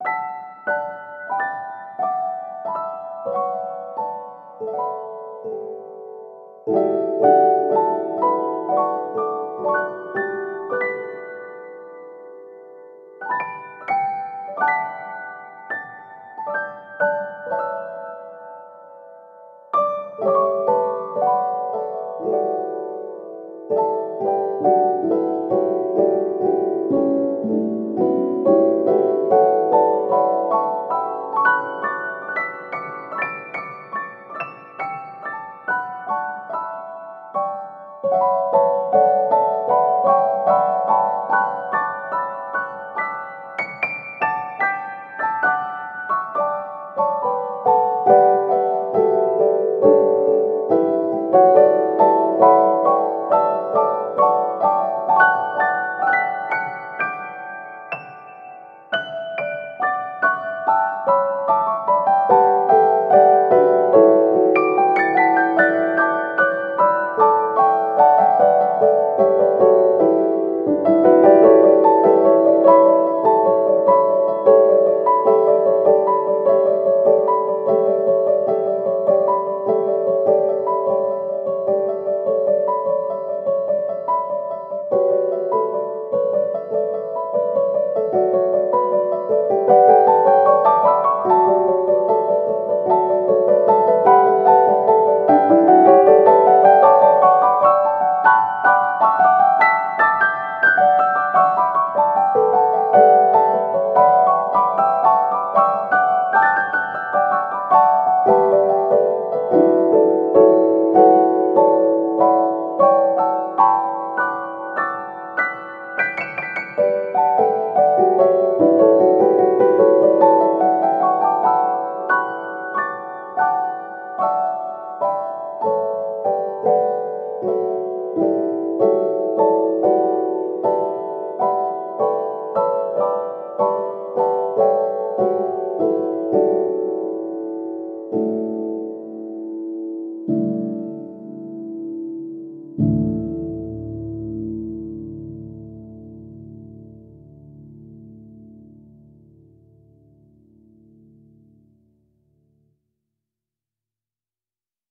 you. you